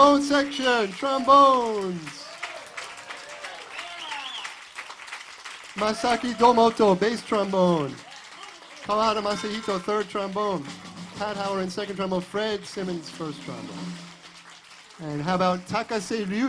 Trombone section, trombones. Masaki Domoto, bass trombone. Kawahara Masahito, third trombone. Pat Hallaran second trombone. Fred Simmons, first trombone. And how about Takase Ryui